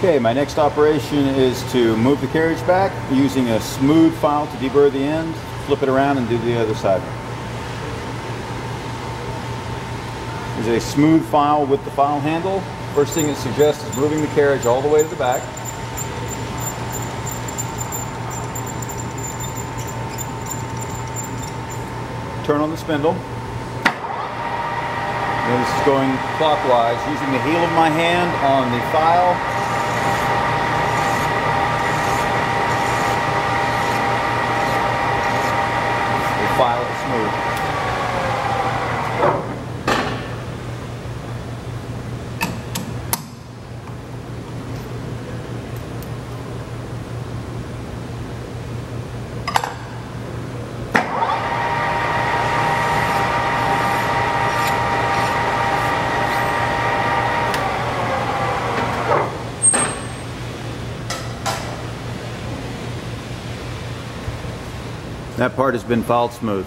Okay, my next operation is to move the carriage back using a smooth file to deburr the end, flip it around and do the other side. There's a smooth file with the file handle. First thing it suggests is moving the carriage all the way to the back. Turn on the spindle. Then this is going clockwise using the heel of my hand on the file it smooth. That part has been filed smooth.